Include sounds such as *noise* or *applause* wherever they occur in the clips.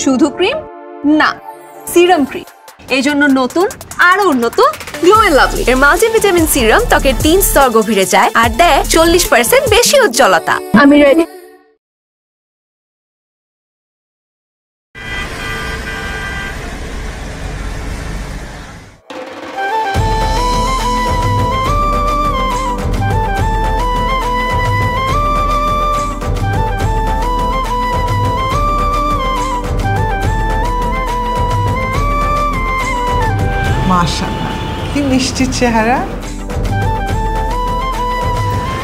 শুধু ক্রিম? না, serum cream. এই জন্য নতুন, আরও উন্নত গ্লো এন্ড লাভলি এর মাল্টিভিটামিন সিরাম ত্বকের তিন স্তর গভীরে যায় আর দেয় চল্লিশ পার্সেন্ট বেশি উজ্জ্বলতা। আমি রেডি মিষ্টি চেহারা।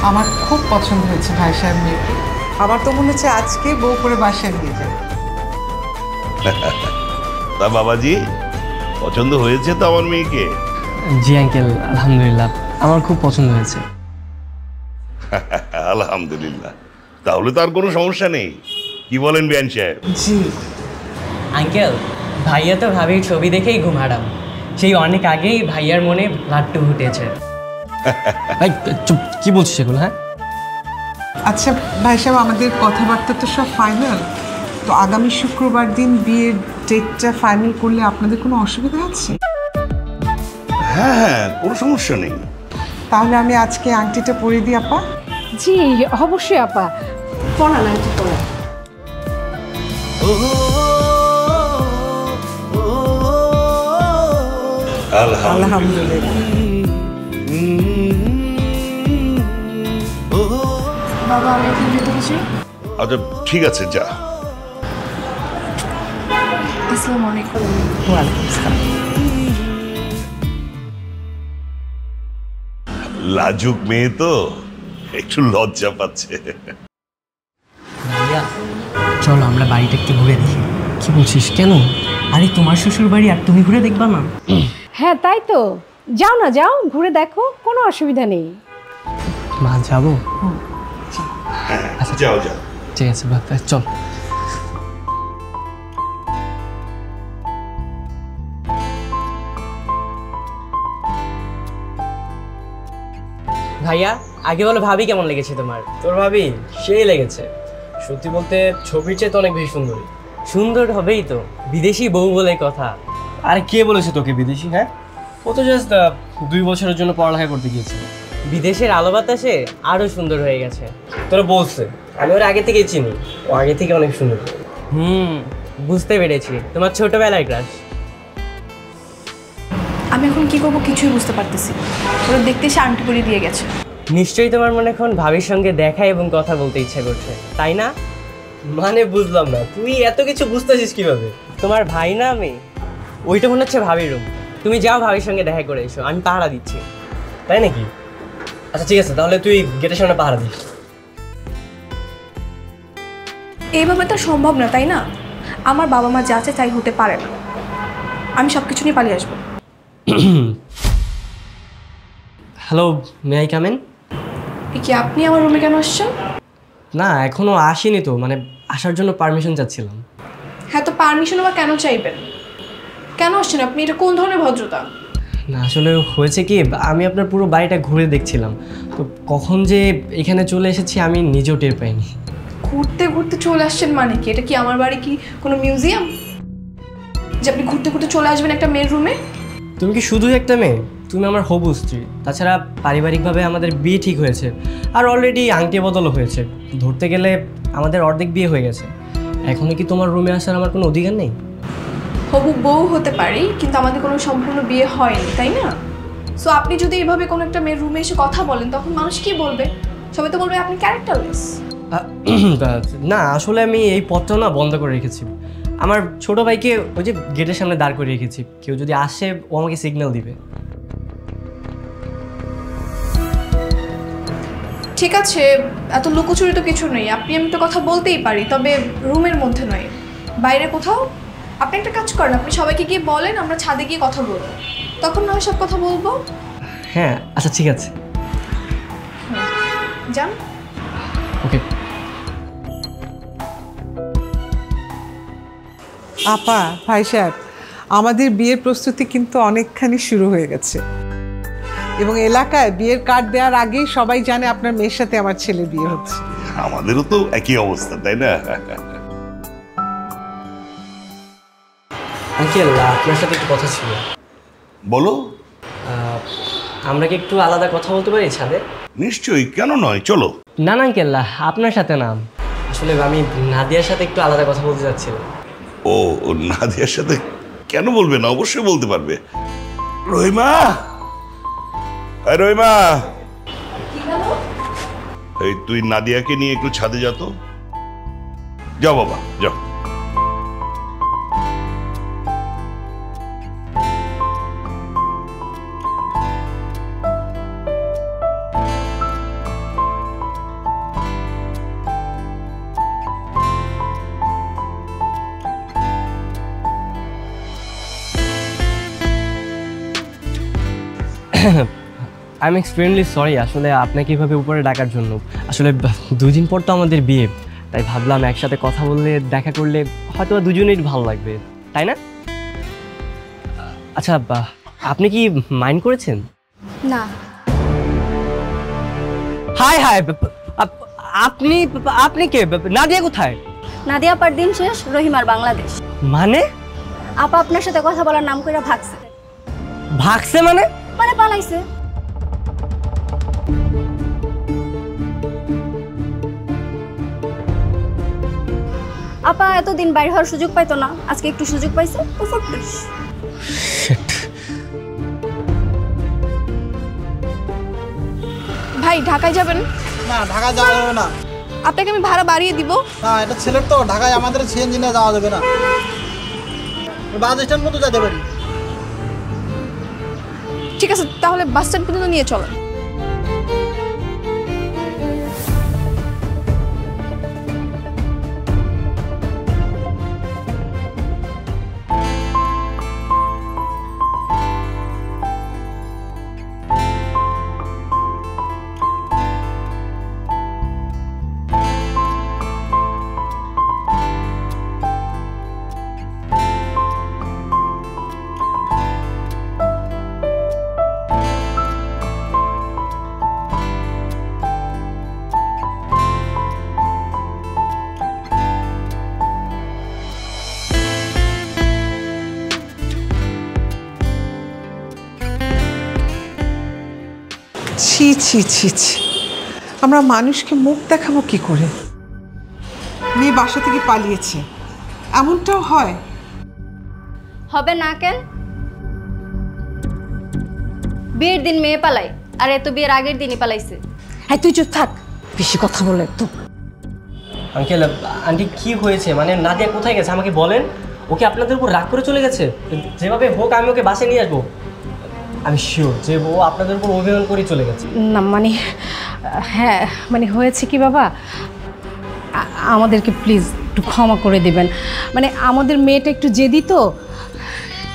আমার খুব পছন্দ হয়েছে ভাই সাহেব মেয়েকে। আমার তো মনে হচ্ছে আজকে বউ করে বাসায় নিয়ে যায়। তা বাবাজি পছন্দ হয়েছে তো আমার মেয়েকে? জি আঙ্কেল আলহামদুলিল্লাহ। আমার খুব পছন্দ হয়েছে। *laughs* আলহামদুলিল্লাহ। তাহলে তো আর কোনো সমস্যা নেই। কি বলেন বিয়ান সাহেব? জি। আঙ্কেল ভাইয়া তো ভাবির ছবি দেখেই ঘুম হারাম। সেই অনেক আগেই ভাইয়ার মনে লাট্টু ফুটেছে। *laughs* চুপ কি বলছিস সেগুলো হ্যাঁ? আচ্ছা ভাই সাহেব আমাদের কথাবার্তা তো সব ফাইনাল তো আগামী শুক্রবার দিন বিয়ের ডেটটা ফাইনাল করলে আপনাদের কোনো অসুবিধা আছে? হ্যাঁ হ্যাঁ কোনো সমস্যা নেই। তাহলে আমি আজকে আংটিটা পরে দিই আপা। জি অবশ্যই আপা। পড়া না একটু পড়া আলহামদুলিল্লাহ। বাবা আমি এখন আচ্ছা ঠিক আছে যা। আসসালামু আলাইকুম ওয়ালাইকুম আসসালাম লাজুক মেয়ে তো একটু লজ্জা পাচ্ছে। চলো আমরা বাড়িটা একটু ঘুরে দেখি। কি বলছিস? কেন? আরে তোমার শ্বশুর বাড়ি আর তুমি ঘুরে দেখবা না। হ্যাঁ তাই তো। যাও না যাও ঘুরে দেখো কোনো অসুবিধা নেই। মা যাব? যাও যাও। ঠিক আছে বাবা চল। ভাইয়া আগে বলো ভাবি কেমন লেগেছে তোমার? তোর ভাবি সেই লেগেছে। সত্যি বলতে ছবির চেয়ে তো অনেক বেশি সুন্দর। সুন্দর হবেই তো। বিদেশি বউ বলে কথা। আরে কে বলেছে তোকে বিদেশি হ্যাঁ? ও তো জাস্ট দুই বছরের জন্য পড়ালেখা করতে গিয়েছিল। বিদেশের আলো বাতাসে আরও সুন্দর হয়ে গেছে। তোরা বলছে। আমি ওর আগে থেকেই চিনি। ও আগে থেকে অনেক সুন্দর। হুম। বুঝতে পেরেছি। তোমার ছোটবেলায় ক্রাশ আমি এখন কি করব কিছুই বুঝতে পারতেছি। ওরা দেখতে এসে আংটি পরিয়ে দিয়ে গেছে। নিশ্চয়ই তোমার মনে এখন ভাবির সঙ্গে দেখা এবং কথা বলতে ইচ্ছা করছে। তাই না? মানে বুঝলাম না। তুই এত কিছু বুঝতেছিস কীভাবে? তোমার ভাই না আমি? ওইটা মনে হচ্ছে ভাবির রুম তুমি যাও ভাবির সঙ্গে দেখা করে এসো আমি পাহারা দিচ্ছি। তাই নাকি? আচ্ছা ঠিক আছে তাহলে তুই গেটের সামনে পাহারা দিস। এইভাবে তো সম্ভব না তাই না? আমার বাবা মা যা চায় তাই হতে পারে না। আমি সব কিছু নিয়ে পালিয়ে আসব। হ্যালো মে আই কামেন কি আপনি আমার রুমে কেন আসছেন? না এখনও আসেনি তো মানে আসার জন্য পারমিশন চাচ্ছিলাম। হ্যাঁ তো পারমিশন আবার কেন চাইবেন? কেন আসছেন আপনি? এটা কোন ধরনের ভদ্রতা? না আসলে হয়েছে কি আমি আপনার পুরো বাড়িটা ঘুরে দেখছিলাম। তো কখন যে এখানে চলে এসেছি আমি নিজেও টের পাইনি। ঘুরতে ঘুরতে চলে আসছেন মানে কি? এটা কি আমার বাড়ি কি কোনো মিউজিয়াম? যে আপনি ঘুরতে ঘুরতে চলে আসবেন একটা মেয়ের রুমে? তুমি কি শুধুই একটা মেয়ে? তুমি আমার হবু স্ত্রী। তাছাড়া পারিবারিকভাবে আমাদের বিয়ে ঠিক হয়েছে। আর অলরেডি আংটি বদলও হয়েছে। ধরতে গেলে আমাদের অর্ধেক বিয়ে হয়ে গেছে। এখনও কি তোমার রুমে আসার আমার কোনো অধিকার নেই? হবু বউ হতে পারি কিন্তু আমাদের কোনো সম্পূর্ণ বিয়ে হয়নি তাই না? সো আপনি যদি এভাবে কোনো একটা মেয়ের রুমে এসে কথা বলেন তখন মানুষ কি বলবে? সবাই তো বলবে আপনি ক্যারেক্টারলেস *clears throat* না আসলে আমি এই পথটা না বন্ধ করে রেখেছি। আমার ছোট ভাইকে ওই যে গেটের সামনে দাঁড় করে রেখেছি। কেউ যদি আসে ও আমাকে সিগন্যাল দিবে। ঠিক আছে এত লুকোচুরি তো কিছু নেই। আপনি আমি তো কথা বলতেই পারি তবে রুমের মধ্যে নয়। বাইরে কোথাও? আপনি একটা কাজ করেন আপনি সবাইকে গিয়ে বলেন আমরা ছাদে গিয়ে কথা বলব। তখন না হয় সব কথা বলব। হ্যাঁ আচ্ছা ঠিক আছে। যান। ওকে। আপা ভাই সাহেব আমাদের বিয়ের প্রস্তুতি কিন্তু অনেকখানি শুরু হয়ে গেছে। এবং এলাকায় বিয়ের কার্ড দেওয়ার আগেই সবাই জানে আপনার মেয়ের সাথে আমার ছেলে বিয়ে হচ্ছে। আমাদেরও তো একই অবস্থা তাই না? আঙ্কেল আপনার সাথে একটু কথা ছিল। বলো। আমরা কি একটু আলাদা কথা বলতে পারি ছাদে? নিশ্চয়ই কেন নয়? চলো। না না আঙ্কেল আপনার সাথে না। আসলে আমি নাদিয়ার সাথে একটু আলাদা কথা বলতে চাচ্ছিলাম ও ও নাদিয়ার সাথে কেন বলবে না? অবশ্যই বলতে পারবে। রহিমা! রহিমা! এই তুই নাদিয়াকে নিয়ে একটু ছাদে যা তো। যাও বাবা যাও আই এম এক্সট্রিমলি সরি আসলে আপনাকে এভাবে উপরে ডাকার জন্য। আসলে দুদিন পর তো আমাদের বিয়ে তাই ভাবলাম একসাথে কথা বললে দেখা করলে হয়তো দুজনেই ভালো লাগবে তাই না? আচ্ছা আপনি কি মাইন্ড করেছেন? না। হাই হাই আপনি আপনি কে? নাদিয়া কোথায়? নাদিয়া পার দিন শেষ রহিমার বাংলাদেশ। মানে? আপা আপনার সাথে কথা বলার নাম করে ভাগছে। ভাগছে মানে? মানে পালাইছে। আপা এতদিন বাইরে হওয়ার সুযোগ পাইতো না। আজকে একটু সুযোগ পাইছে তো ফুটলিস ভাই ঢাকায় যাবেন? না ঢাকা যাওয়া যাবে না। আপনাকে আমি ভাড়া বাড়িয়ে দিব। না এটা ছেলের তো ঢাকায় আমাদের সিএনজি নিয়ে যাওয়া যাবে না। বাস স্ট্যান্ড মতো যেতে পারি। ঠিক আছে তাহলে বাস স্ট্যান্ড পর্যন্ত নিয়ে চলেন ছি ছি ছি। আমরা মানুষকে মুখ দেখাবো কি করে? মেয়ে বাসা থেকে পালিয়েছে। এমনটাও হয়। হবে না কেন বিয়ের দিন মেয়ে পালাই আর এত বিয়ের আগের দিনই পালাইছে। হ্যাঁ তুই চুপ থাক। বেশি কথা বলে তো আঙ্কেল আন্টি কি হয়েছে? মানে নাদিয়া কোথায় গেছে? আমাকে বলেন। ওকে আপনাদের উপর রাগ করে চলে গেছে? যেভাবে হোক আমি ওকে বাসে নিয়ে আসব। আমি শিওর যে ও আপনাদের উপর অভিমান করে চলে গেছে। না মানে হ্যাঁ মানে হয়েছে কি বাবা? আমাদেরকে প্লিজ একটু ক্ষমা করে দেবেন। মানে আমাদের মেয়েটা একটু জেদি তো?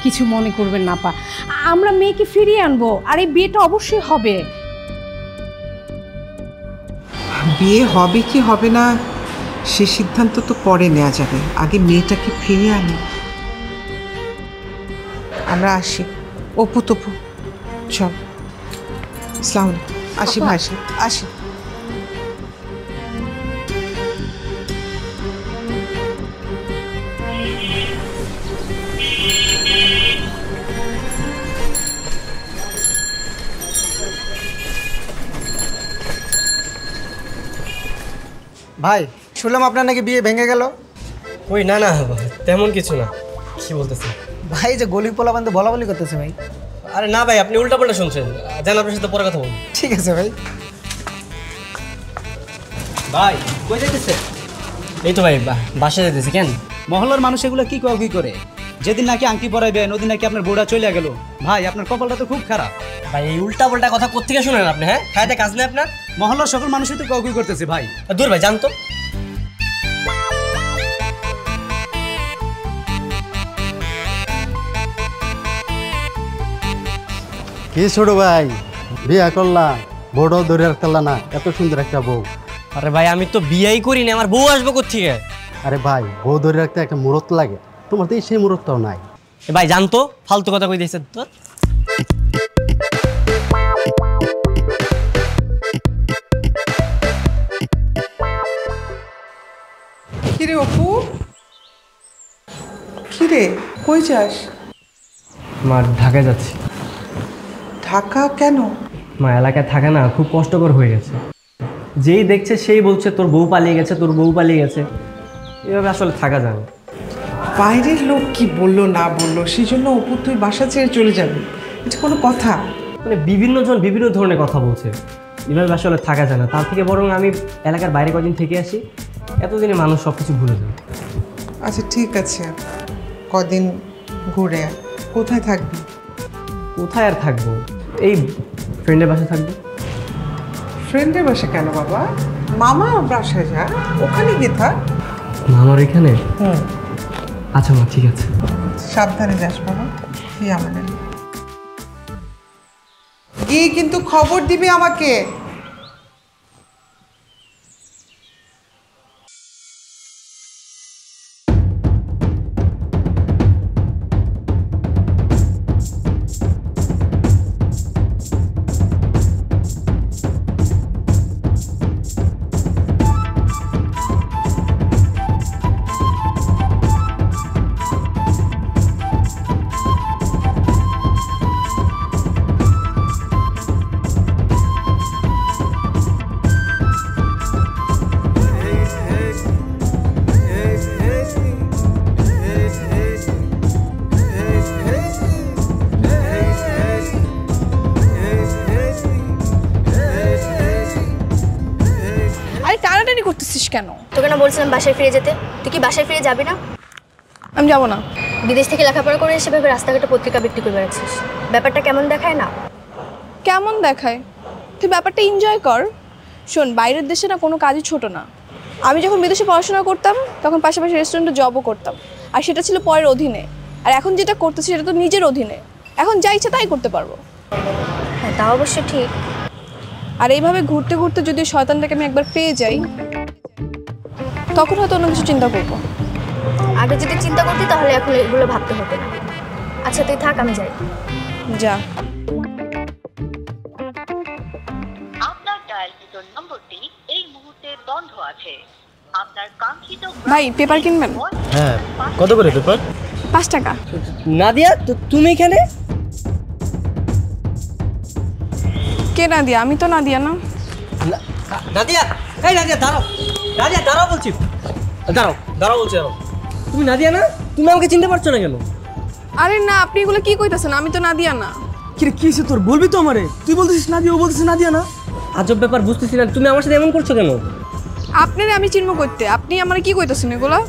কিছু মনে করবেন না পা আমরা মেয়েকে ফিরিয়ে আনব আর এই বিয়েটা অবশ্যই হবে। বিয়ে হবে কি হবে না সে সিদ্ধান্ত তো পরে নেওয়া যাবে। আগে মেয়েটাকে ফিরিয়ে আনি। আমরা আসি। অপু তপু। চল ইসলাম আসি আসি। ভাই শুনলাম আপনার নাকি বিয়ে ভেঙে গেল। ওই না না তেমন কিছু না। কি বলতেছে ভাই যে গলি পোলা বান্ধব বলা বলি করতেছে ভাই। আরে না ভাই আপনি উল্টাপাল্টা শুনছেন। জান আপনার সাথে পরে কথা বলুন ঠিক আছে ভাই। ভাই কই যাইতেছে এই তো ভাই বা- বাসায় যেতেছি কেন? মহল্লার মানুষ এগুলো কি কয় কি করে? যেদিন নাকি আংটি পরাইবেন ওদিন নাকি আপনার বোড়া চলে গেল। ভাই আপনার কপালটা তো খুব খারাপ। ভাই এই উল্টা পাল্টা কথা কোথেকে শুনেন আপনি হ্যাঁ? খাইতে কাজ নেই আপনার? মহল্লার সকল মানুষই তো কয় করতেছে ভাই? দূর ভাই জানতো কি ছোট ভাই? বিয়া করলাম বড় ধরে রাখতাল না এত সুন্দর একটা বউ। আরে ভাই আমি তো বিয়াই করিনি আমার বউ আসব কোথেকে আরে ভাই বউ ধরে রাখতে একটা মুরত লাগে তোমার তো এই সেই মুরতটাও নাই। এ ভাই জানতো ফালতু কথা কই দিয়েছে তোর কিরে অপু? কিরে কই যাস? মা ঢাকায় যাচ্ছি। ঢাকা কেন? মা এলাকায় থাকা না খুব কষ্টকর হয়ে গেছে। যেই দেখছে সেই বলছে তোর বউ পালিয়ে গেছে তোর বউ পালিয়ে গেছে। এভাবে আসলে থাকা যায় না। বাইরের লোক কি বলল না বলল সেই জন্য অপু তুই বাসা ছেড়ে চলে যাবি। এটা কোনো কথা? মানে বিভিন্ন জন বিভিন্ন ধরনের কথা বলছে। এভাবে আসলে থাকা যায় না। তার থেকে বরং আমি এলাকার বাইরে কদিন থেকে আসি এতদিনে মানুষ সব কিছু ভুলে যায়। আচ্ছা ঠিক আছে। কদিন ঘুরে কোথায় থাকবি? কোথায় আর থাকব? এই ফ্রেন্ডের বাসায় থাকবে। ফ্রেন্ডের বাসা কেন বাবা? মামা বাসায় যা। ওখানে গিয়ে থাক। মামার এখানে? হুম। আচ্ছা মা ঠিক আছে। সাবধানে যাস বাবা কি আমাদের। গিয়ে কিন্তু খবর দিবি আমাকে। বলছিলাম বাসায় ফিরে যেতে। তুই কি বাসায় ফিরে যাবি না? আমি যাব না। বিদেশ থেকে লেখাপড়া করে এসে ভেবে রাস্তাঘাটে পত্রিকা বিক্রি করে বেড়াচ্ছিস। ব্যাপারটা কেমন দেখায় না? কেমন দেখায়? তুই ব্যাপারটা এনজয় কর। শোন বাইরের দেশে না কোনো কাজই ছোট না। আমি যখন বিদেশে পড়াশোনা করতাম তখন পাশাপাশি রেস্টুরেন্টে জবও করতাম। আর সেটা ছিল পরের অধীনে। আর এখন যেটা করতেছি সেটা তো নিজের অধীনে। এখন যা ইচ্ছা তাই করতে পারব। হ্যাঁ তা অবশ্য ঠিক। আর এইভাবে ঘুরতে ঘুরতে যদি শয়তানটাকে আমি একবার পেয়ে যাই তখন হয়তো অন্য কিছু চিন্তা করব। আগে যদি চিন্তা করতি তাহলে এখন এগুলো ভাবতে হতো না। আচ্ছা তুই থাক আমি যাই। যা। আপনার ডায়ালকৃত নম্বরটি এই মুহূর্তে বন্ধ আছে। ভাই পেপার কিনবেন? হ্যাঁ কত করে পেপার পাঁচ টাকা। নাদিয়া তুমি এখানে? কে না দিয়া আমি তো না। দিয়া না নাদিয়া এই নাদিয়া দাঁড়াও। নাদিয়া দাঁড়াও বলছি। দাঁড়াও দাঁড়াও বলছি দাঁড়াও। তুমি নাদিয়া না? তুমি আমাকে চিনতে পারছ না কেন? আরে না আপনি এগুলো কি কইতাছেন? আমি তো না। দিয়া না কি হয়েছে তোর? বলবি তো আমারে। তুই বলতেছিস নাদিয়া ও বলতেছিস নাদিয়া না? আজব ব্যাপার বুঝতেছি না। তুমি আমার সাথে এমন করছ কেন? আপনারে আমি চিনব করতে আপনি আমার কি কইতাছেন এগুলো?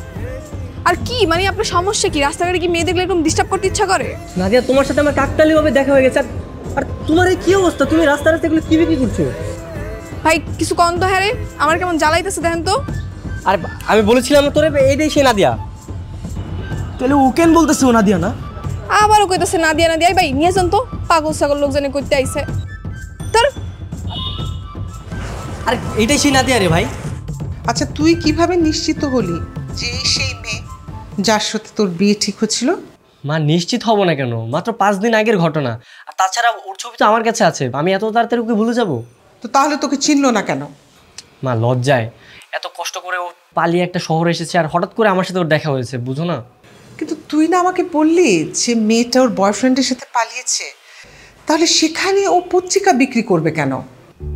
আর কি? মানে আপনার সমস্যা কি? রাস্তাঘাটে কি মেয়ে দেখলে এরকম ডিস্টার্ব করতে ইচ্ছা করে? নাদিয়া তোমার সাথে আমার কাকতালি ভাবে দেখা হয়ে গেছে। আর- আর তোমার এই কি অবস্থা? তুমি রাস্তা রাস্তা এগুলো কি বিক্রি করছ? ভাই কিছু কম তো হ্যাঁ রে। আমার কেমন জ্বালাইতেছে দেখেন তো। আর আমি বলেছিলাম তোরে এইটাই সে নাদিয়া। তাহলে ও কেন বলতেছে ও নাদিয়া না? আবারও কইতাছে না দিয়া না দিয়া এই ভাই নিয়ে যান তো। পাগল ছাগল লোক জানে করতে আইছে। তোর আরে এইটাই সেই নাদিয়া রে ভাই। আচ্ছা তুই কীভাবে নিশ্চিত হলি যে সেই মেয়ে যার সাথে তোর বিয়ে ঠিক হচ্ছিল? মা নিশ্চিত হব না কেন? মাত্র পাঁচ দিন আগের ঘটনা। আর তাছাড়া ওর ছবি তো আমার কাছে আছে। আমি এত তাড়াতাড়ি ওকে ভুলে যাব? তো তাহলে তোকে চিনলো না কেন? মা লজ্জায়। এত কষ্ট করে ও পালিয়ে একটা শহরে এসেছে আর হঠাৎ করে আমার সাথে ওর দেখা হয়েছে বুঝো না। কিন্তু তুই না আমাকে বললি যে মেয়েটা ওর বয়ফ্রেন্ডের সাথে পালিয়েছে। তাহলে সেখানে ও পত্রিকা বিক্রি করবে কেন?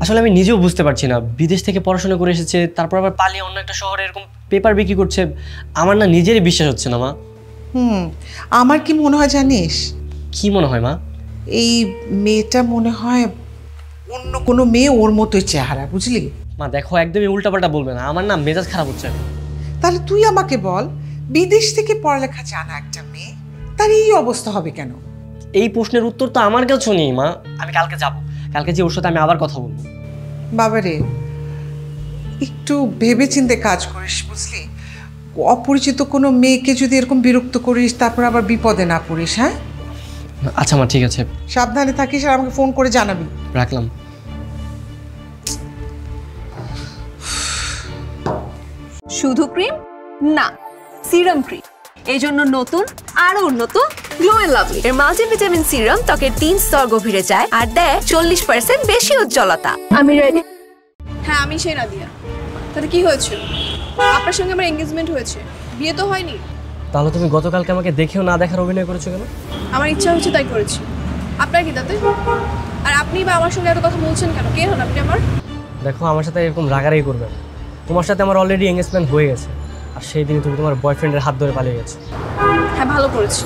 আসলে আমি নিজেও বুঝতে পারছি না। বিদেশ থেকে পড়াশোনা করে এসেছে তারপর আবার পালিয়ে অন্য একটা শহরে এরকম পেপার বিক্রি করছে। আমার না নিজেরই বিশ্বাস হচ্ছে না মা। হুম আমার কি মনে হয় জানিস? কি মনে হয় মা? এই মেয়েটা মনে হয় অন্য কোনো মেয়ে ওর মতোই চেহারা বুঝলি? মা দেখো একদমই উল্টাপাল্টা বলবে না। আমার না মেজাজ খারাপ হচ্ছে। তাহলে তুই আমাকে বল বিদেশ থেকে পড়ালেখা জানা একটা মেয়ে তার এই অবস্থা হবে কেন? এই প্রশ্নের উত্তর তো আমার কাছেও নেই মা। আমি কালকে যাব। কালকে যে ওর সাথে আমি আবার কথা বলব। বাবারে একটু ভেবেচিন্তে কাজ করিস বুঝলি? অপরিচিত কোনো মেয়েকে যদি এরকম বিরক্ত করিস তারপর আবার বিপদে না পড়িস হ্যাঁ? আচ্ছা মা ঠিক আছে। সাবধানে থাকিস আর আমাকে ফোন করে জানাবি। রাখলাম। শুধু ক্রিম? না সিরাম ক্রিম। এই জন্য নতুন আরও উন্নত গ্লো এন্ড লাভলি। এর মাল্টিভিটামিন সিরাম ত্বকের তিন স্তর গভীরে যায় আর দেয় চল্লিশ পার্সেন্ট বেশি উজ্জ্বলতা। আমি রেডি হ্যাঁ আমি সেই না দিয়া তাতে কি হয়েছে? আপনার সঙ্গে আমার এঙ্গেজমেন্ট হয়েছে। বিয়ে তো হয়নি। তাহলে তুমি গতকালকে আমাকে দেখেও না দেখার অভিনয় করেছ কেন? আমার ইচ্ছা হচ্ছে তাই করেছি। আপনার কি তাতে? আর আপনি বা আমার সঙ্গে এত কথা বলছেন কেন? কে হন আপনি আমার? দেখো আমার সাথে এরকম রাগারাগি করবে না। তোমার সাথে আমার অলরেডি এঙ্গেজমেন্ট হয়ে গেছে। আর সেই দিনই তুমি তোমার বয়ফ্রেন্ডের হাত ধরে পালিয়ে গেছো। হ্যাঁ ভালো করেছি।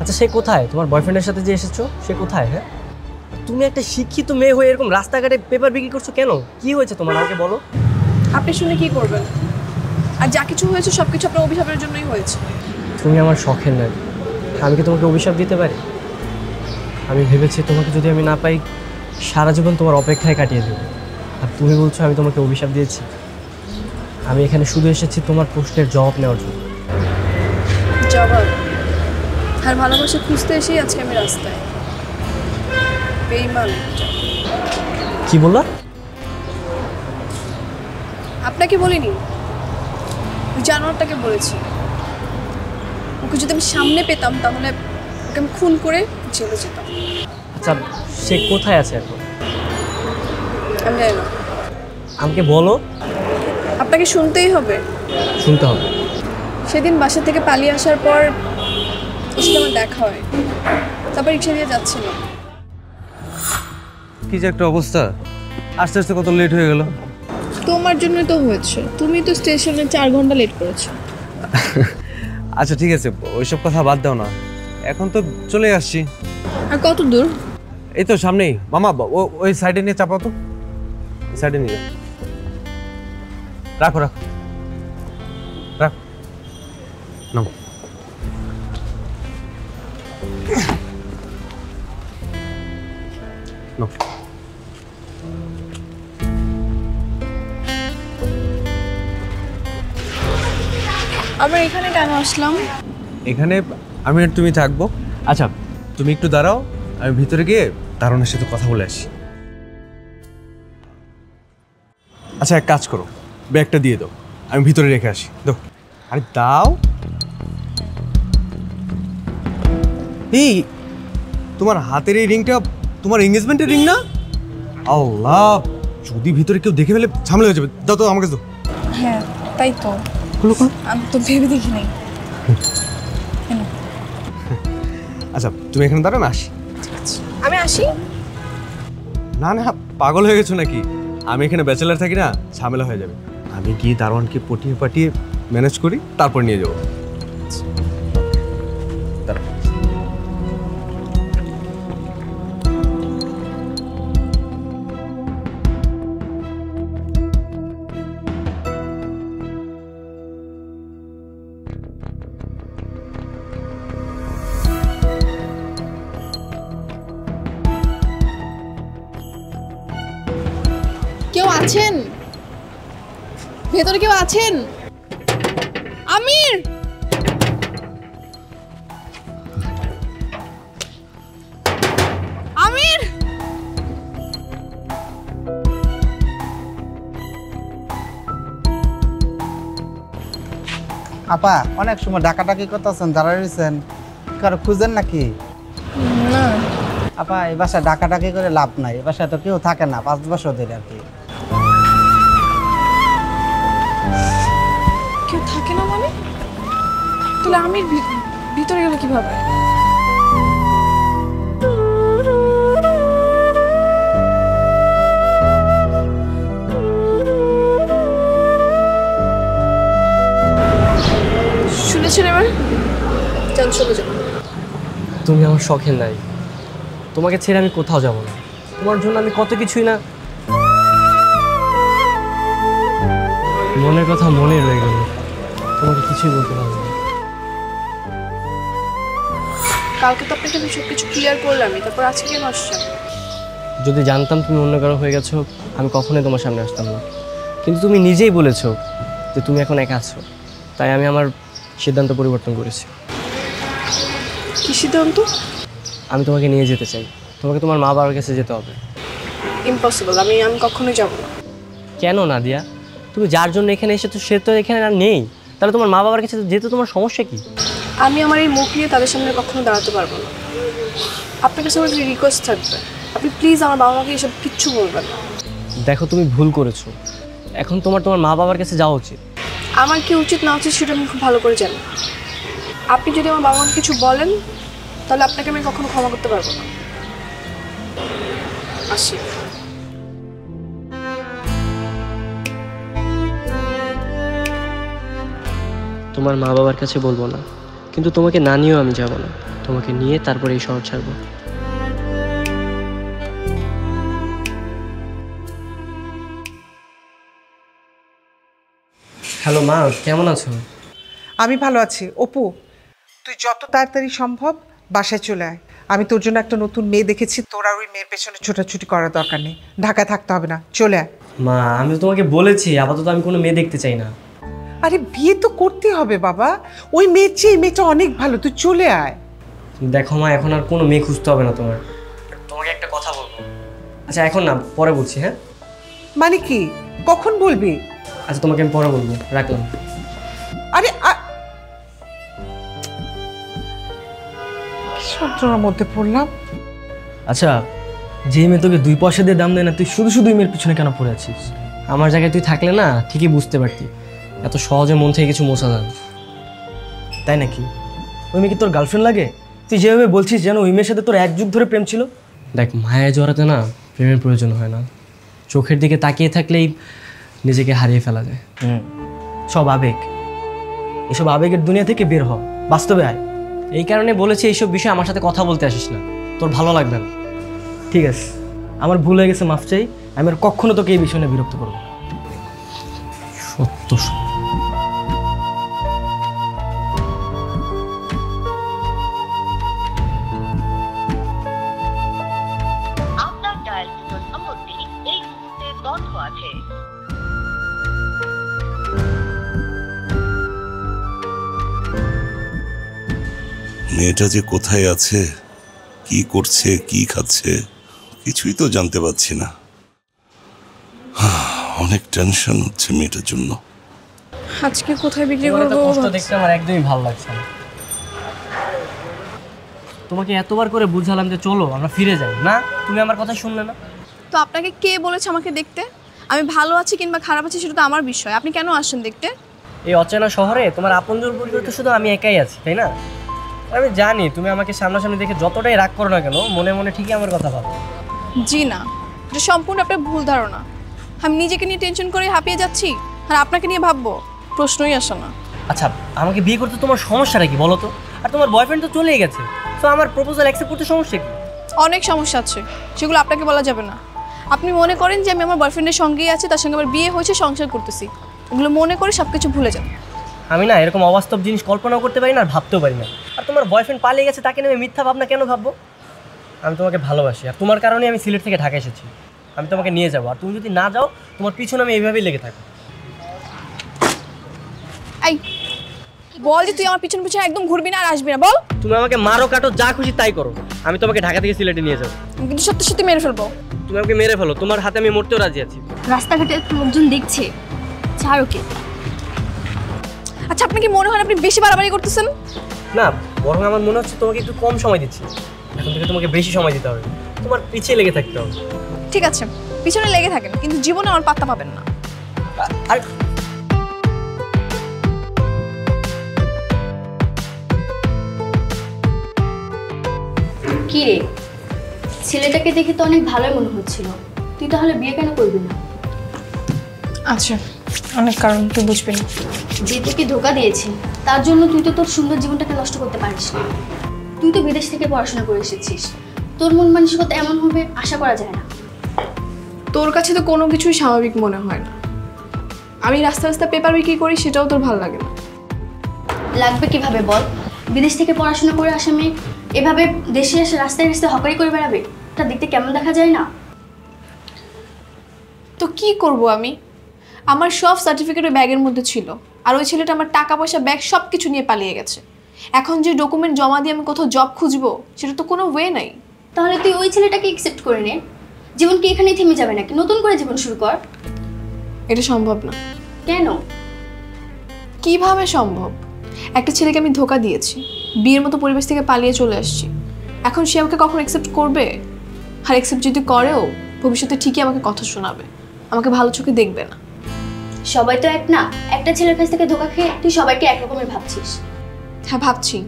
আচ্ছা সে কোথায়? তোমার বয়ফ্রেন্ডের সাথে যে এসেছ সে কোথায় হ্যাঁ? তুমি একটা শিক্ষিত মেয়ে হয়ে এরকম রাস্তাঘাটে পেপার বিক্রি করছ কেন? কি হয়েছে তোমার? আমাকে বলো। আপনি শুনে কি করবেন? আর যা কিছু হয়েছে সব কিছু আপনার অভিশাপের জন্যই হয়েছে। তুমি আমার শখের নারী। আমি কি তোমাকে অভিশাপ দিতে পারি? আমি ভেবেছি তোমাকে যদি আমি না পাই সারা জীবন তোমার অপেক্ষায় কাটিয়ে দেবো। আর তুমি বলছো আমি তোমাকে অভিশাপ দিয়েছি। আমি এখানে শুধু এসেছি তোমার প্রশ্নের জবাব নেওয়ার জন্য। জবাব? আর ভালোবাসা খুঁজতে এসেই আজকে আমি রাস্তায়। বেইমান। কি বললা আপনাকে বলিনি জানোয়ারটাকে বলেছি। ওকে যদি আমি সামনে পেতাম তাহলে ওকে আমি খুন করে জেলে যেতাম। আচ্ছা সে কোথায় আছে এখন? আমি জানি না। আমাকে বলো। আপনাকে শুনতেই হবে। শুনতে হবে। সেদিন বাসা থেকে পালিয়ে আসার পর সাথে আমার দেখা হয়। তারপর রিক্সা দিয়ে যাচ্ছিল কি যে একটা অবস্থা। আস্তে আস্তে কত লেট হয়ে গেল। তোমার জন্যই তো হয়েছে। তুমি তো স্টেশনে চার ঘণ্টা লেট করেছ। *laughs* আচ্ছা ঠিক আছে ওইসব কথা বাদ দাও না। এখন তো চলে আসছি। আর কত দূর? এই তো সামনেই। মামা ও- ওই সাইডে নিয়ে চাপাও তো। সাইডে নিয়ে। রাখো রাখো। রাখ। নাও। নাও। আমরা এখানে কেন আসলাম? এখানে আমি আর তুমি থাকব। আচ্ছা তুমি একটু দাঁড়াও আমি ভিতরে গিয়ে দারুণের সাথে কথা বলে আসি। আচ্ছা এক কাজ করো ব্যাগটা দিয়ে দাও আমি ভিতরে রেখে আসি। দাও। আরে দাও। এই তোমার হাতের এই রিংটা তোমার এঙ্গেজমেন্টের রিং না? আল্লাহ যদি ভিতরে কেউ দেখে ফেলে ঝামেলা হয়ে যাবে। দাও তো আমাকে দাও। হ্যাঁ তাই তো। খুলো কোন আমি তো ভেবে দেখিনি আচ্ছা তুমি এখানে দাঁড়াও না আসি। আমি আসি? না না পাগল হয়ে গেছো নাকি? আমি এখানে ব্যাচেলার থাকি না ঝামেলা হয়ে যাবে। আমি গিয়ে দারোয়ানকে পটিয়ে পাঠিয়ে ম্যানেজ করি তারপর নিয়ে যাব। আছেন? আমির! আমির! আপা অনেক সময় ডাকাডাকি করতেছেন দাঁড়ায় রয়েছেন কারও খুঁজেন নাকি? আপা এই বাসায় ডাকাডাকি করে লাভ নাই এ বাসায় তো কেউ থাকে না পাঁচ বছর ধরে আর কি। তাহলে আমি ভি- ভিতরে গেল কীভাবে? শুনেছেন এবার? যান চলে যান। তুমি আমার শখের নারী। তোমাকে ছেড়ে আমি কোথাও যাব না। তোমার জন্য আমি কত কিছুই না মনের কথা মনে রয়ে গেল। তোমাকে কিছুই বলতে পারব কালকে তো আপনাকে আমি সব কিছু ক্লিয়ার করলামই তারপর আজকে কেন আসছেন? যদি জানতাম তুমি অন্য কারও হয়ে গেছো আমি কখনোই তোমার সামনে আসতাম না। কিন্তু তুমি নিজেই বলেছ যে তুমি এখন একা আছো। তাই আমি আমার সিদ্ধান্ত পরিবর্তন করেছি। কি সিদ্ধান্ত? আমি তোমাকে নিয়ে যেতে চাই। তোমাকে তোমার মা বাবার কাছে যেতে হবে। ইম্পসিবল আমি আমি কখনোই যাব না। কেন নাদিয়া? তুমি যার জন্য এখানে এসেছ সে তো এখানে আর নেই। তাহলে তোমার মা বাবার কাছে যেতে তোমার সমস্যা কি? আমি আমার এই মুখ নিয়ে তাদের সামনে কখনো দাঁড়াতে পারব না। আপনার কাছে আমার রিকোয়েস্ট থাকবে। আপনি প্লিজ আমার বাবা মাকে এসব কিচ্ছু বলবেন না। দেখো তুমি ভুল করেছ। এখন তোমার তোমার মা বাবার কাছে যাওয়া উচিত। আমার কি উচিত না উচিত সেটা আমি খুব ভালো করে জানি। আপনি যদি আমার বাবা মাকে কিছু বলেন তাহলে আপনাকে আমি কখনো ক্ষমা করতে পারব না। আসি। তোমার মা বাবার কাছে বলব না। কিন্তু তোমাকে না নিয়েও আমি যাব না। তোমাকে নিয়ে তারপরে এই শহর ছাড়বো। হ্যালো মা কেমন আছো? আমি ভালো আছি। অপু তুই যত তাড়াতাড়ি সম্ভব বাসায় চলে আয়। আমি তোর জন্য একটা নতুন মেয়ে দেখেছি। তোর আর ওই মেয়ের পেছনে ছোটাছুটি করার দরকার নেই। ঢাকায় থাকতে হবে না। চলে আয়। মা আমি তো তোমাকে বলেছি আপাতত আমি কোনো মেয়ে দেখতে চাই না। আরে বিয়ে তো করতে হবে বাবা। ওই মেয়ের চেয়ে এই মেয়েটা অনেক ভালো তুই চলে আয়। দেখো মা এখন আর কোনো মেয়ে খুঁজতে হবে না তোমার। তোমাকে একটা কথা বলব। আচ্ছা এখন না পরে বলছি হ্যাঁ? মানে কি? কখন বলবি? আচ্ছা তোমাকে আমি পরে বলব রাখলাম। আরে যন্ত্রণার মধ্যে পড়লাম? আচ্ছা যে মেয়ে তোকে দুই পয়সা দিয়ে দাম দেয় না তুই শুধু শুধু মেয়ের পিছনে কেন পড়ে আছিস? আমার জায়গায় তুই থাকলে না ঠিকই বুঝতে পারতি। এত সহজে মন থেকে কিছু মোছা না। তাই নাকি? ওই মেয়ে কি তোর গার্লফ্রেন্ড লাগে? তুই যেভাবে বলছিস যেন ওই মেয়ের সাথে তোর এক যুগ ধরে প্রেম ছিল। দেখ মায়া জড়াতে না প্রেমের প্রয়োজন হয় না। চোখের দিকে তাকিয়ে থাকলেই নিজেকে হারিয়ে ফেলা যায়। সব আবেগ। এসব আবেগের দুনিয়া থেকে বের হ। বাস্তবে আয়। এই কারণে বলেছি এইসব বিষয়ে আমার সাথে কথা বলতে আসিস না। তোর ভালো লাগবে না। ঠিক আছে। আমার ভুল হয়ে গেছে মাফ চাই। আমি আর কখনো তোকে এই বিষয় নিয়ে বিরক্ত করব সত্য সত্য। মেয়েটা যে কোথায় আছে কি করছে কি খাচ্ছে কিছুই তো জানতে পারছি না। *sighs* অনেক টেনশন হচ্ছে মেয়েটার জন্য। আজকে কোথায় বিক্রি এত কষ্ট দেখতে আমার একদমই ভালো লাগছে না। তোমাকে এতবার করে বুঝালাম যে চলো আমরা ফিরে যাই। না? তুমি আমার কথা শুনলে না? তো আপনাকে কে বলেছে আমাকে দেখতে? আমি ভালো আছি কিংবা খারাপ আছি সেটা তো আমার বিষয়। আপনি কেন আসছেন দেখতে? এই অচেনা শহরে তোমার আপনজন পরিবার তো শুধু আমি একাই আছি তাই না? আমি জানি তুমি আমাকে সামনাসামনি দেখে যতটাই রাগ করো না কেন মনে মনে ঠিকই আমার কথা ভাবো। জি না এটা সম্পূর্ণ আপনার ভুল ধারণা। আমি নিজেকে নিয়ে টেনশন করে হাঁপিয়ে যাচ্ছি আর আপনাকে নিয়ে ভাববো প্রশ্নই আসে না। আচ্ছা আমাকে বিয়ে করতে তোমার সমস্যাটা কি বলো তো? আর তোমার বয়ফ্রেন্ড তো চলেই গেছে তো আমার প্রপোজাল অ্যাকসেপ্ট করতে সমস্যা কি? অনেক সমস্যা আছে সেগুলো আপনাকে বলা যাবে না। আপনি মনে করেন যে আমি আমার বয়ফ্রেন্ডের সঙ্গেই আছি তার সঙ্গে আমার বিয়ে হয়েছে সংসার করতেছি। এগুলো মনে করে সব কিছু ভুলে যান। আমি না এরকম অবাস্তব জিনিস কল্পনাও করতে পারি না আর ভাবতেও পারি না। তোমার বয়ফ্রেন্ড পালিয়ে গেছে তাকে নেমে মিথ্যা ভাবনা কেন ভাববো? আমি তোমাকে ভালোবাসি আর তোমার কারণে আমি সিলেট থেকে ঢাকা এসেছি। আমি তোমাকে নিয়ে যাব আর তুমি যদি না যাও তোমার পিছনে আমি এইভাবেই লেগে থাকব। এই বল যে তুই আমার পিছন পিছনে একদম ঘুরবি না আর আসবি না বল। তুমি আমাকে মারো কাটো যা খুশি তাই করো। আমি তোমাকে ঢাকা থেকে সিলেটে নিয়ে যাব। কিন্তু সত্যি সত্যি মেরে ফেলব। তুমি আমাকে মেরে ফেলো তোমার হাতে আমি মরতেও রাজি আছি। রাস্তাঘাটে লোকজন দেখছে। ছাড়ো কে আচ্ছা আপনি কি মনে হয় আপনি বেশি বাড়াবাড়ি করতেছেন? না বরং আমার মনে হচ্ছে তোমাকে একটু কম সময় দিচ্ছি। এখন থেকে তোমাকে বেশি সময় দিতে হবে। তোমার পিছিয়ে লেগে থাকতে হবে। ঠিক আছে পিছনে লেগে থাকেন কিন্তু জীবনে আমার পাত্তা পাবেন না। আর কি রে ছেলেটাকে দেখে তো অনেক ভালোই মনে হচ্ছিল। তুই তাহলে বিয়ে কেন করবি না? আচ্ছা। অনেক কারণ তুই বুঝবি না। যে তোকে ধোকা দিয়েছে তার জন্য তুই তো তোর সুন্দর জীবনটাকে নষ্ট করতে পারিস না। তুই তো বিদেশ থেকে পড়াশোনা করে এসেছিস। তোর মন মানসিকতা এমন হবে আশা করা যায় না। তোর কাছে তো কোনো কিছুই স্বাভাবিক মনে হয় না। আমি রাস্তা রাস্তা পেপার বিক্রি করি সেটাও তোর ভালো লাগে না। লাগবে কীভাবে বল? বিদেশ থেকে পড়াশোনা করে আসা মেয়ে এভাবে দেশে এসে রাস্তায় রাস্তায় হকারি করে বেড়াবে? তা দেখতে কেমন দেখা যায় না? তো কি করব আমি? আমার সব সার্টিফিকেট ওই ব্যাগের মধ্যে ছিল। আর ওই ছেলেটা আমার টাকা পয়সা ব্যাগ সব কিছু নিয়ে পালিয়ে গেছে। এখন যে ডকুমেন্ট জমা দিয়ে আমি কোথাও জব খুঁজবো সেটা তো কোনো ওয়ে নাই। তাহলে তুই ওই ছেলেটাকে অ্যাকসেপ্ট করে নে। জীবন কি এখানেই থেমে যাবে নাকি? নতুন করে জীবন শুরু কর। এটা সম্ভব না। কেন? কীভাবে সম্ভব? একটা ছেলেকে আমি ধোকা দিয়েছি। বিয়ের মতো পরিবেশ থেকে পালিয়ে চলে আসছি। এখন সে আমাকে কখন অ্যাকসেপ্ট করবে? আর অ্যাকসেপ্ট যদি করেও ভবিষ্যতে ঠিকই আমাকে কথা শোনাবে। আমাকে ভালো চোখে দেখবে না। সবাই তো এক না একটা ছেলের কাছ থেকে ধোকা খেয়ে তুই সবাইকে একরকমের ভাবছিস। হ্যাঁ ভাবছি।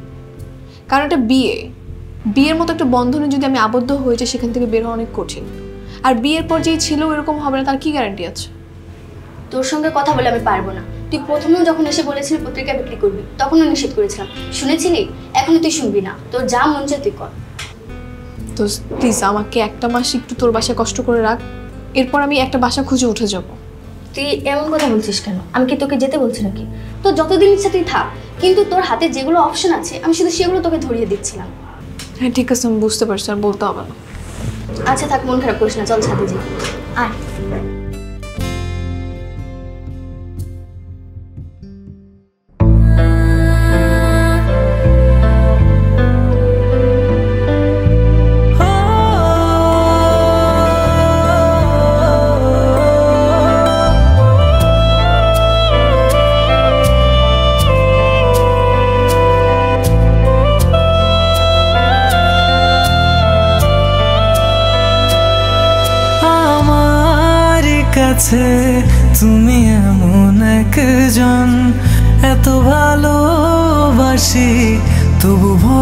কারণ এটা বিয়ে। বিয়ের মতো একটা বন্ধনে যদি আমি আবদ্ধ হয়ে যাই সেখান থেকে বের হওয়া অনেক কঠিন। আর বিয়ের পর যেই ছিল এরকম হবে না তার কি গ্যারান্টি আছে? তোর সঙ্গে কথা বলে আমি পারব না। তুই প্রথমেও যখন এসে বলেছিলি পত্রিকা বিক্রি করবি তখনও নিষেধ করেছিলাম। শুনেছিলি? এখনও তুই শুনবি না। তোর যা মন চায় তুই কর। তো প্লিজ আমাকে একটা মাস একটু তোর বাসায় কষ্ট করে রাখ। এরপর আমি একটা বাসা খুঁজে উঠে যাব। তুই এমন কথা বলছিস কেন? আমি কি তোকে যেতে বলছি নাকি? তো যতদিন ইচ্ছা তুই থাক কিন্তু তোর হাতে যেগুলো অপশন আছে আমি শুধু সেগুলো তোকে ধরিয়ে দিচ্ছিলাম হ্যাঁ ঠিক আছে আমি বুঝতে পারছি আর বলতে হবে না। আচ্ছা থাক মন খারাপ করিস না চল ছাদে যাই। আয়। তবু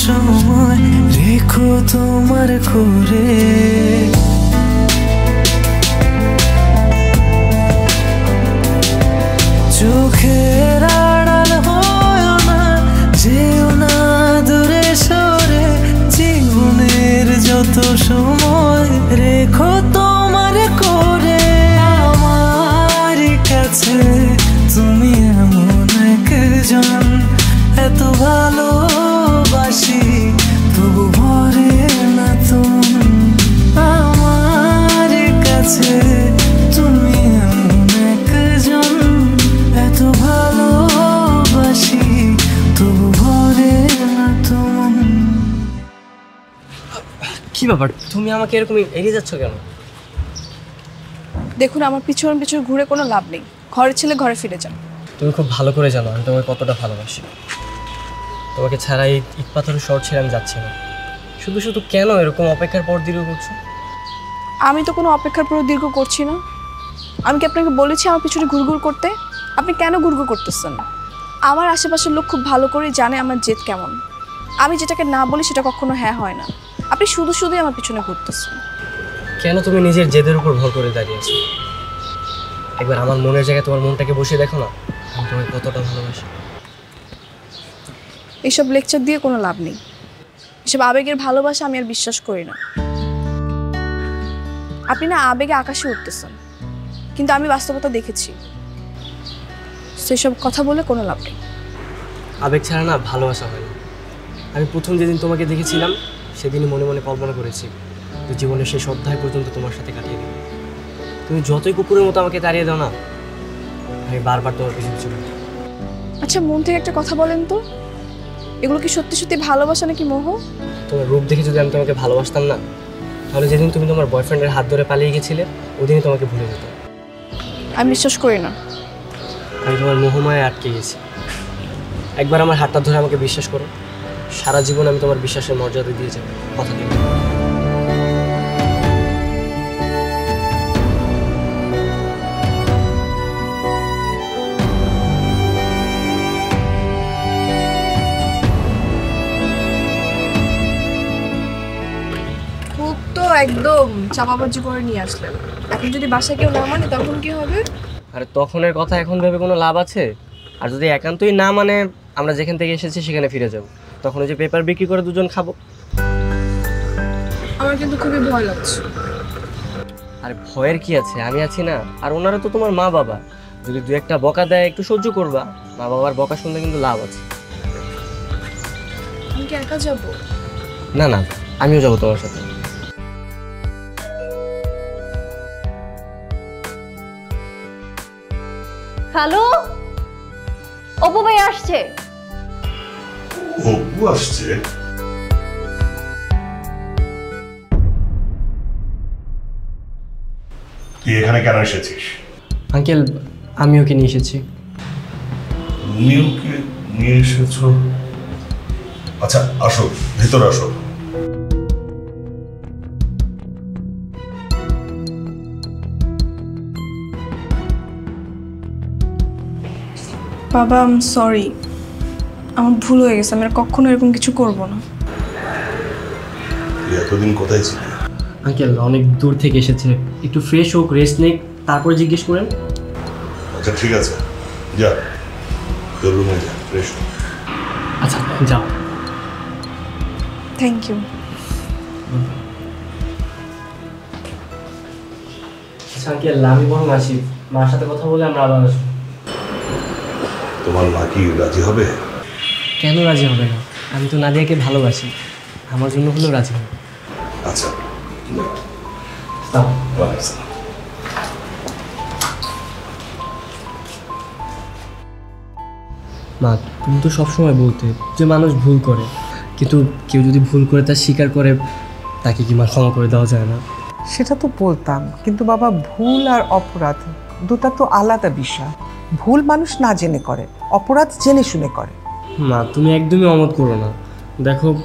সময় রেখো তোমার করে কি ব্যাপার? তুমি আমাকে এরকম এড়িয়ে যাচ্ছ কেন? দেখুন আমার পিছন পিছন ঘুরে কোনো লাভ নেই। ঘরের ছেলে ঘরে ফিরে যান তুমি খুব ভালো করে জানো আমি তোমাকে কতটা ভালোবাসি। তোমাকে ছাড়া এই ইট পাথরের শহর ছেড়ে আমি যাচ্ছি না। শুধু শুধু কেন এরকম অপেক্ষার পর দীর্ঘ করছ? আমি তো কোনো অপেক্ষার পর দীর্ঘ করছি না। আমি কি আপনাকে বলেছি আমার পিছনে ঘুরঘুর করতে? আপনি কেন ঘুরঘুর করতেছেন? আমার আশেপাশের লোক খুব ভালো করেই জানে আমার জেদ কেমন। আমি যেটাকে না বলি সেটা কখনো হ্যাঁ হয় না। আপনি শুধু শুধুই আমার পিছনে ঘুরতেছেন। কেন তুমি নিজের জেদের উপর ভর করে দাঁড়িয়েছো একবার আমার মনের জায়গায় তোমার মনটাকে বসিয়ে দেখো না আমি তোমাকে কতটা ভালোবাসি। এইসব লেকচার দিয়ে কোনো লাভ নেই। এসব আবেগের ভালোবাসা আমি আর বিশ্বাস করি না। আপনি না আবেগে আকাশে উঠতেছেন কিন্তু আমি বাস্তবতা দেখেছি। সেসব কথা বলে কোনো লাভ নেই। আবেগ ছাড়া না ভালোবাসা হয় না। আমি প্রথম যেদিন তোমাকে দেখেছিলাম সেদিনই মনে মনে কল্পনা করেছি যে জীবনের শেষ অধ্যায় পর্যন্ত তোমার সাথে কাটিয়ে দেবো। তুমি যতই কুকুরের মতো আমাকে তাড়িয়ে দাও না আমি বারবার তোমার পিছনে চলে আচ্ছা মন থেকে একটা কথা বলেন তো। এগুলো কি সত্যি সত্যি ভালোবাসা নাকি মোহ? তোমার রূপ দেখে যদি আমি তোমাকে ভালোবাসতাম না তাহলে যেদিন তুমি তোমার বয়ফ্রেন্ডের হাত ধরে পালিয়ে গেছিলে ওদিনই তোমাকে ভুলে যেতাম। আমি বিশ্বাস করি না। আমি তোমার মোহমায় আটকে গেছি। একবার আমার হাতটা ধরে আমাকে বিশ্বাস করো। সারা জীবন আমি তোমার বিশ্বাসের মর্যাদা দিয়ে যাব কথা তো একদম চাপাবাজি করে নিয়ে আসলেন। এখন যদি বাসায় কেউ না মানে তখন কি হবে? আর তখনের কথা এখন ভেবে কোনো লাভ আছে? আর যদি একান্তই না মানে আমরা যেখান থেকে এসেছি সেখানে ফিরে যাব। তখন ওই যে পেপার বিক্রি করে দুজন খাব। আমার কিন্তু খুবই ভয় লাগছে। আর ভয়ের কি আছে? আমি আছি না। আর ওনারা তো তোমার মা বাবা। যদি দু একটা বকা দেয় একটু সহ্য করবা। মা বাবার বকা শুনলে কিন্তু লাভ আছে। আমি কি একা যাব? না না আমিও যাব তোমার সাথে। হ্যালো অপু ভাই আসছে। অপু আসছে তুই এখানে কেন এসেছিস আঙ্কেল আমি ওকে নিয়ে এসেছি তুমি ওকে নিয়ে এসেছ আচ্ছা আসো ভেতরে আসো বাবা আম সরি আমার ভুল হয়ে গেছে আমি আর কখনো এরকম কিছু করব না। এতদিন কোথায় ছিলি? আঙ্কেল অনেক দূর থেকে এসেছে। একটু ফ্রেশ হোক রেস্ট নেক তারপরে জিজ্ঞেস করেন। আচ্ছা ঠিক আছে। যা তোর রুমে যা ফ্রেশ আচ্ছা যাও। থ্যাংক ইউ আচ্ছা আঙ্কেল আমি বরং আসি। মার সাথে কথা বলে আমরা আবার আসব। তোমার মা কি রাজি হবে? কেন রাজি হবে না? আমি তো নাদিয়াকে ভালোবাসি। আমার জন্য হলেও রাজি হবে। আচ্ছা মা তুমি তো সবসময় বলতে যে মানুষ ভুল করে কিন্তু কেউ যদি ভুল করে তা স্বীকার করে তাকে কি মা ক্ষমা করে দেওয়া যায় না? সেটা তো বলতাম কিন্তু বাবা ভুল আর অপরাধ দুটা তো আলাদা বিষয়। ভুল মানুষ না জেনে করে অপরাধ জেনে শুনে করে। মা তুমি একদমই অমত করো না। দেখো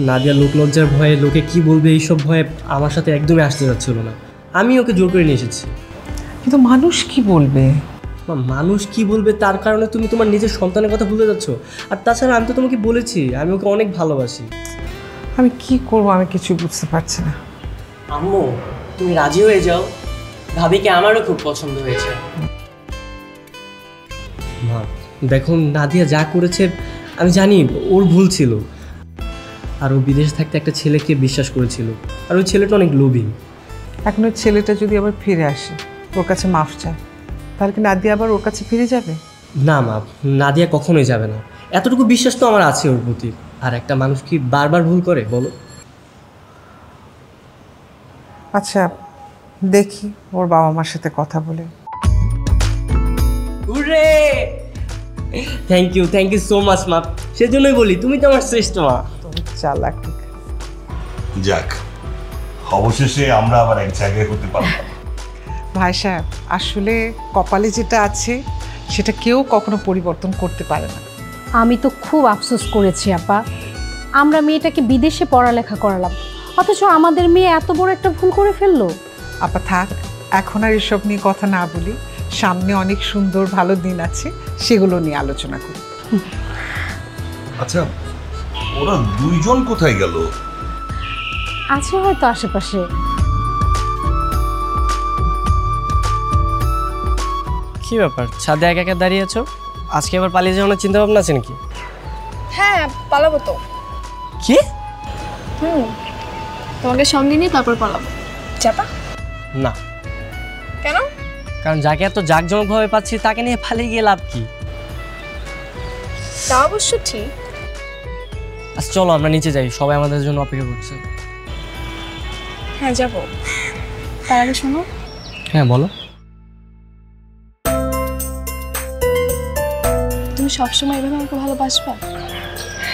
নাদিয়া লোকলজ্জার ভয়ে লোকে কি বলবে এইসব ভয়ে আমার সাথে একদমই আসতে যাচ্ছিল না। আমি ওকে জোর করে নিয়ে এসেছি। কিন্তু মানুষ কি বলবে? মানুষ কি বলবে তার কারণে তুমি তোমার নিজের সন্তানের কথা ভুলে যাচ্ছ। আর তাছাড়া আমি তো তোমাকে বলেছি আমি ওকে অনেক ভালোবাসি। আমি কি করব আমি কিছু বুঝতে পারছি না। আম্মু তুমি রাজি হয়ে যাও। ভাবিকে আমারও খুব পছন্দ হয়েছে। মা দেখুন নাদিয়া যা করেছে আমি জানি ওর ভুল ছিল। আর ও বিদেশে থাকতে একটা ছেলেকে বিশ্বাস করেছিল। আর ওই ছেলেটা অনেক লোভী। এখন ওই ছেলেটা যদি আবার ফিরে আসে ওর কাছে মাফ চায়। তাহলে কি নাদিয়া আবার ওর কাছে ফিরে যাবে? না মা নাদিয়া কখনোই যাবে না। এতটুকু বিশ্বাস তো আমার আছে ওর প্রতি। আর একটা মানুষ কি বারবার ভুল করে বলো? আচ্ছা দেখি ওর বাবা মার সাথে কথা বলে। উরে! Thank you thank you so much মা সেজন্যই বলি তুমি তো আমার শ্রেষ্ঠ মা। তুমি চালাক। যাক অবশেষে আমরা আবার এক জায়গায় হতে পারলাম। ভাই সাহেব আসলে কপালে যেটা আছে সেটা কেউ কখনো পরিবর্তন করতে পারে না। আমি তো খুব আফসোস করেছি আপা। আমরা মেয়েটাকে বিদেশে পড়ালেখা করালাম। অথচ আমাদের মেয়ে এত বড় একটা ভুল করে ফেলল। আপা থাক এখন আর এসব নিয়ে কথা না বলি। সামনে অনেক সুন্দর ভালো দিন আছে সেগুলো নিয়ে আলোচনা করি। আচ্ছা ওরা দুইজন কোথায় গেল? আছে হয়তো আশেপাশে। কি ব্যাপার? ছাদে একা একা দাঁড়িয়ে আছো? আজকে আবার পালিয়ে যাওয়ার চিন্তা ভাবনা আছে নাকি? হ্যাঁ পালাবো তো। কি? হুম তোমাকে সঙ্গে নিয়ে তারপর পালাবো। চাপা না। কেন? কারণ যাকে এত জাঁকজমকভাবে পাচ্ছি তাকে নিয়ে পালিয়ে গিয়ে লাভ কি? তা অবশ্য ঠিক। আচ্ছা চলো আমরা নিচে যাই। সবাই আমাদের জন্য অপেক্ষা করছে। হ্যাঁ যাব। তার আগে শোনো। হ্যাঁ বলো। তুমি সবসময় এভাবে আমাকে ভালোবাসবা?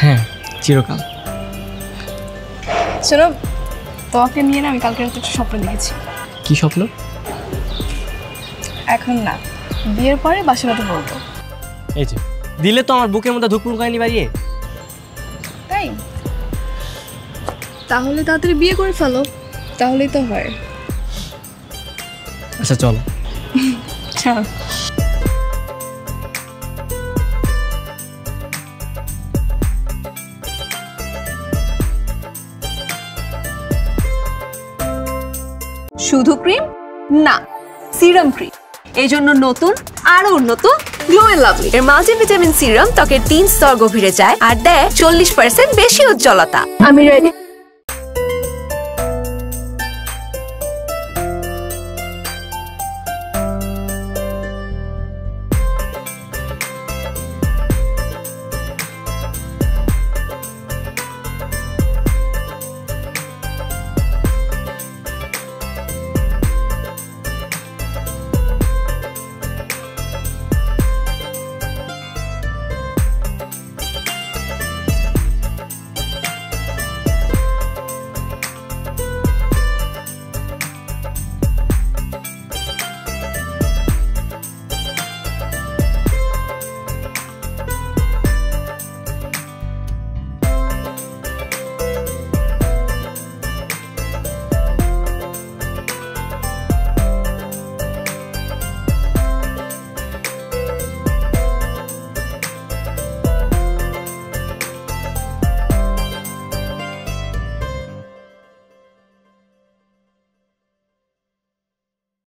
হ্যাঁ চিরকাল। শোনো তোমাকে নিয়ে না আমি কালকে রাতে একটা স্বপ্ন দেখেছি। কি স্বপ্ন? এখন না বিয়ের পরে বাসা রাতে বলব এই যে দিলে তো আমার বুকের মধ্যে ধুকপুর কাহিনী বাড়িয়ে তাই? তাহলে তাড়াতাড়ি বিয়ে করে ফেলো তাহলেই তো হয়। আচ্ছা চল। *laughs* চল। শুধু ক্রিম? না সিরাম ক্রিম। এই জন্য নতুন, আরও উন্নত গ্লো এন্ড লাভলি এর মাল্টি ভিটামিন সিরাম ত্বকের তিন স্তর গভীরে যায় আর দেয় চল্লিশ পার্সেন্ট বেশি উজ্জ্বলতা। আমি রেডি